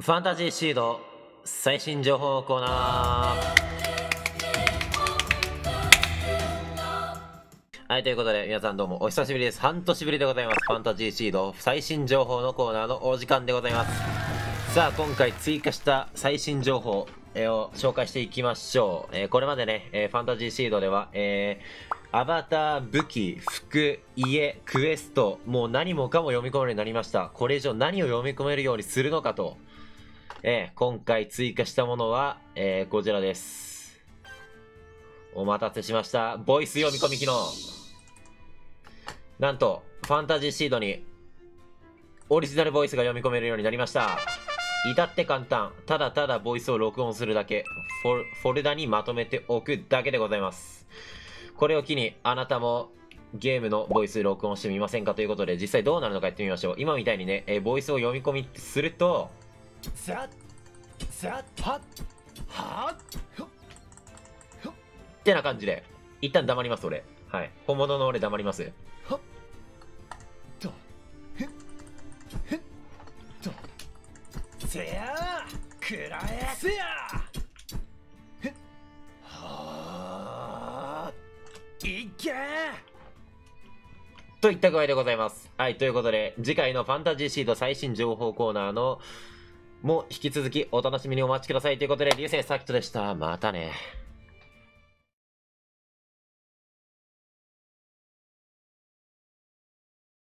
ファンタジーシード最新情報コーナーはい、ということで、皆さんどうもお久しぶりです。半年ぶりでございます。ファンタジーシード最新情報のコーナーのお時間でございます。さあ、今回追加した最新情報を紹介していきましょう。えーこれまでね、えーファンタジーシードでは、えーアバター、武器、服、家、クエスト、もう何もかも読み込めるようになりました。これ以上何を読み込めるようにするのかと、えー今回追加したものは、えーこちらです。お待たせしました。ボイス読み込み機能。なんと、ファンタジーシードに、オリジナルボイスが読み込めるようになりました。至って簡単。ただただボイスを録音するだけ。フォルダにまとめておくだけでございます。これを機に、あなたもゲームのボイス録音してみませんかということで、実際どうなるのかやってみましょう。今みたいにね、えボイスを読み込みすると、ザザははってな感じで、一旦黙ります、俺。はい。本物の俺黙ります。とへへとせやくらえせやへはあいけといった具合でございます。はい、ということで、次回のファンタジーシード最新情報コーナーの、も引き続きお楽しみにお待ちくださいということで、流星サキットでした。またね。